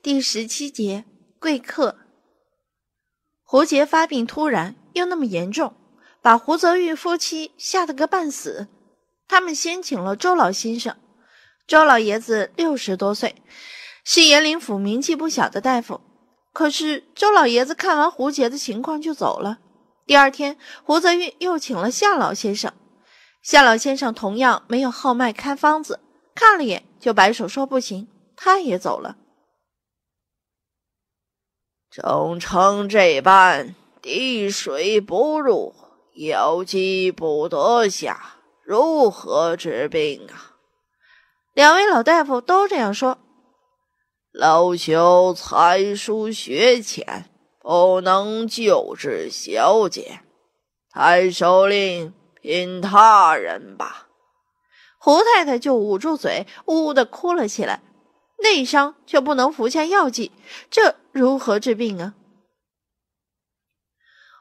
第十七节贵客。胡杰发病突然又那么严重，把胡泽玉夫妻吓得个半死。他们先请了周老先生，周老爷子六十多岁，是延陵府名气不小的大夫。可是周老爷子看完胡杰的情况就走了。第二天，胡泽玉又请了夏老先生，夏老先生同样没有号脉开方子，看了眼就摆手说不行，他也走了。正称这般，滴水不入，有机不得下，如何治病啊？两位老大夫都这样说。老朽才疏学浅，不能救治小姐，太守令聘他人吧。胡太太就捂住嘴，呜呜的哭了起来。内伤却不能服下药剂，这如何治病啊？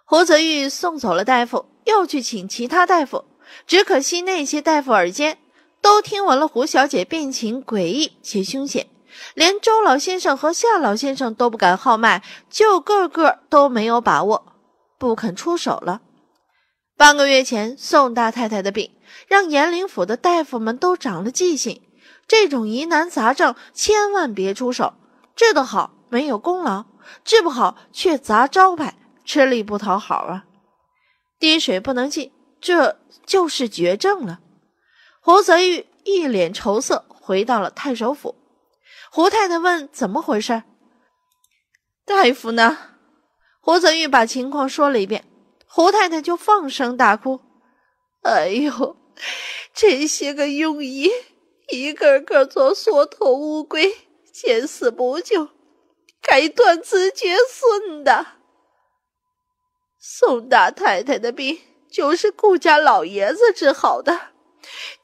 胡泽玉送走了大夫，又去请其他大夫，只可惜那些大夫耳尖都听闻了胡小姐病情诡异且凶险，连周老先生和夏老先生都不敢号脉，就个个都没有把握，不肯出手了。半个月前宋大太太的病，让延陵府的大夫们都长了记性。这种疑难杂症千万别出手，治得好没有功劳，治不好却砸招牌，吃力不讨好啊！滴水不能进，这就是绝症了。胡泽玉一脸愁色，回到了太守府。胡太太问：“怎么回事？”大夫呢？胡泽玉把情况说了一遍，胡太太就放声大哭：“哎呦，这些个庸医！”一个个做缩头乌龟，见死不救，该断子绝孙的。宋大太太的病就是顾家老爷子治好的，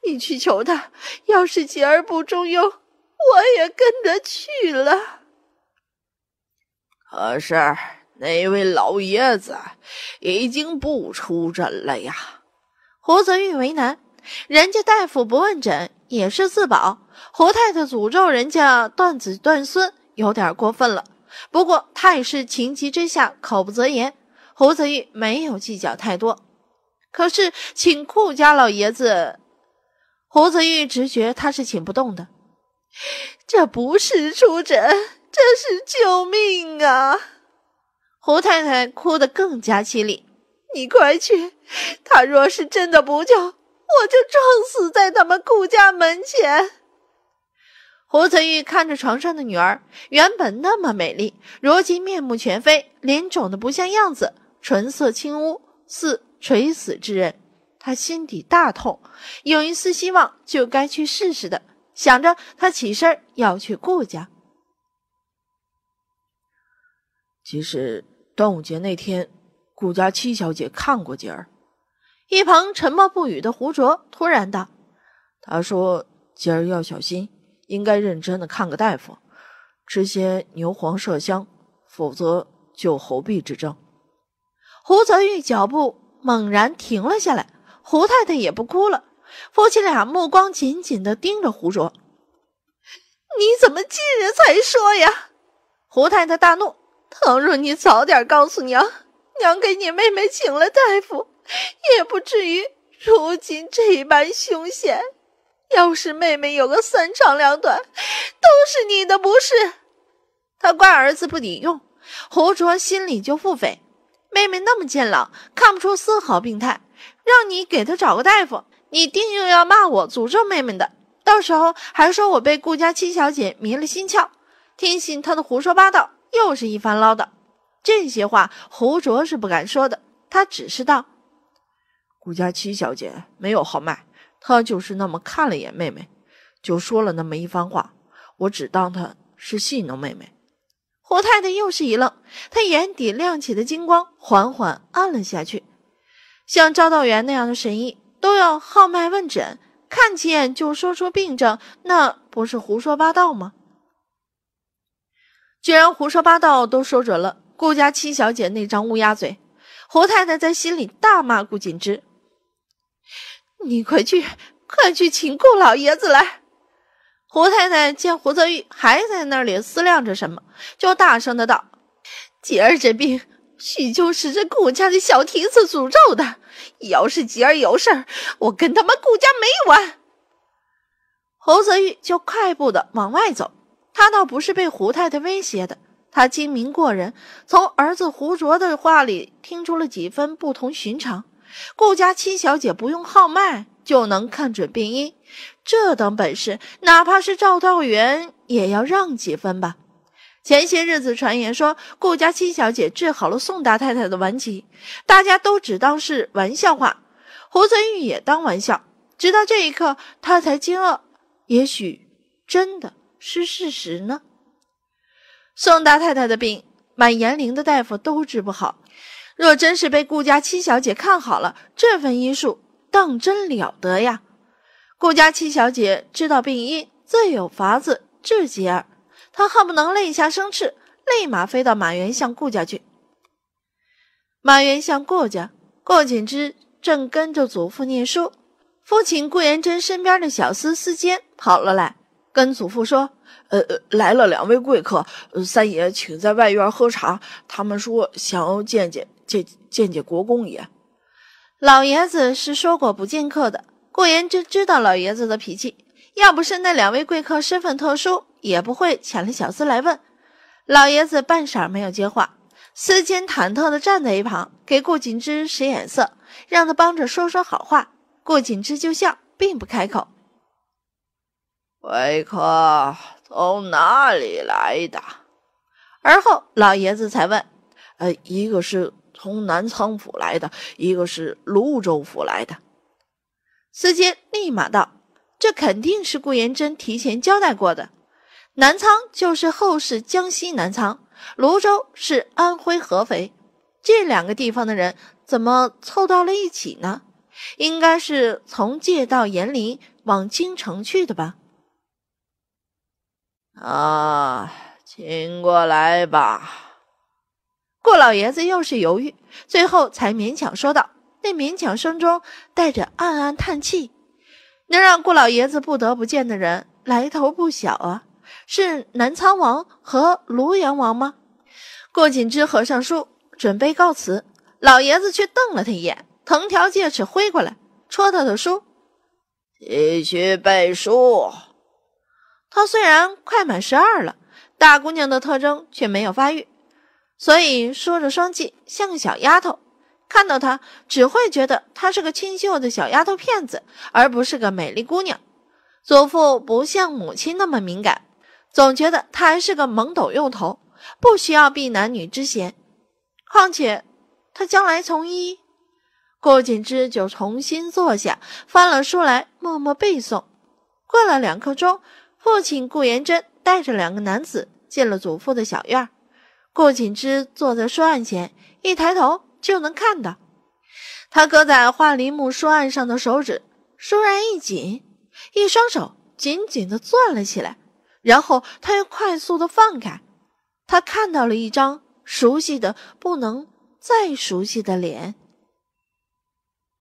你去求他，要是吉儿不中用，我也跟着去了。可是那位老爷子已经不出诊了呀。胡泽玉为难，人家大夫不问诊。也是自保，胡太太诅咒人家断子断孙，有点过分了。不过他也是情急之下，口不择言。胡泽玉没有计较太多。可是请顾家老爷子，胡泽玉直觉他是请不动的。这不是出诊，这是救命啊！胡太太哭得更加凄厉。你快去，他若是真的不救。我就撞死在他们顾家门前。胡存玉看着床上的女儿，原本那么美丽，如今面目全非，脸肿得不像样子，唇色青乌，似垂死之人。他心底大痛，有一丝希望就该去试试的。想着，他起身要去顾家。其实端午节那天，顾家七小姐看过姐儿。一旁沉默不语的胡卓突然道：“他说今儿要小心，应该认真的看个大夫，吃些牛黄麝香，否则就喉痹之症。”胡泽玉脚步猛然停了下来，胡太太也不哭了，夫妻俩目光紧紧的盯着胡卓：“你怎么今日才说呀？”胡太太大怒：“倘若你早点告诉娘，娘给你妹妹请了大夫。”也不至于如今这般凶险。要是妹妹有个三长两短，都是你的不是。他怪儿子不顶用，胡卓心里就腹诽：妹妹那么健朗，看不出丝毫病态，让你给她找个大夫，你定又要骂我诅咒妹妹的。到时候还说我被顾家七小姐迷了心窍，听信她的胡说八道，又是一番唠叨。这些话胡卓是不敢说的，他只是道。顾家七小姐没有号脉，她就是那么看了一眼妹妹，就说了那么一番话。我只当她是戏弄妹妹。胡太太又是一愣，她眼底亮起的金光缓缓暗了下去。像赵道元那样的神医都要号脉问诊，看几眼就说出病症，那不是胡说八道吗？居然胡说八道都说准了，顾家七小姐那张乌鸦嘴，胡太太在心里大骂顾锦之。你快去，快去请顾老爷子来！胡太太见胡泽玉还在那里思量着什么，就大声的道：“吉儿这病，许就是这顾家的小蹄子诅咒的。要是吉儿有事儿，我跟他们顾家没完。”胡泽玉就快步的往外走，他倒不是被胡太太威胁的，他精明过人，从儿子胡卓的话里听出了几分不同寻常。顾家七小姐不用号脉就能看准病因。这等本事，哪怕是赵道元也要让几分吧。前些日子传言说顾家七小姐治好了宋大太太的顽疾，大家都只当是玩笑话，胡泽玉也当玩笑。直到这一刻，他才惊愕，也许真的是事实呢。宋大太太的病，满延陵的大夫都治不好，若真是被顾家七小姐看好了，这份医术当真了得呀！顾家七小姐知道病因，自有法子治吉儿。她恨不能肋下生翅，立马飞到马元相顾家去。马元相顾家，顾景之正跟着祖父念书，父亲顾延贞身边的小厮司坚跑了来，跟祖父说：“呃，来了两位贵客，三爷请在外院喝茶。他们说想要见见见见见国公爷。”老爷子是说过不见客的。顾延之知道老爷子的脾气，要不是那两位贵客身份特殊，也不会遣了小厮来问。老爷子半晌没有接话，司坚忐忑地站在一旁，给顾景之使眼色，让他帮着说说好话。顾景之就笑，并不开口。贵客从哪里来的？而后老爷子才问：“呃，一个是从南仓府来的，一个是泸州府来的。”司坚立马道：“这肯定是顾延珍提前交代过的。南仓就是后世江西南仓，泸州是安徽合肥，这两个地方的人怎么凑到了一起呢？应该是从借道延陵往京城去的吧？”啊，请过来吧。顾老爷子又是犹豫，最后才勉强说道。那勉强声中带着暗暗叹气，能让顾老爷子不得不见的人来头不小啊！是南苍王和庐阳王吗？顾景之合上书，准备告辞，老爷子却瞪了他一眼，藤条戒尺挥过来，戳他的书，继续背书。他虽然快满十二了，大姑娘的特征却没有发育，所以梳着双髻，像个小丫头。看到她，只会觉得她是个清秀的小丫头片子，而不是个美丽姑娘。祖父不像母亲那么敏感，总觉得她还是个懵懂幼童，不需要避男女之嫌。况且，她将来从医，顾景之就重新坐下，翻了书来，默默背诵。过了两刻钟，父亲顾延珍带着两个男子进了祖父的小院儿。顾景之坐在书案前，一抬头。就能看到，他搁在花梨木书案上的手指倏然一紧，一双手紧紧的攥了起来，然后他又快速的放开。他看到了一张熟悉的不能再熟悉的脸。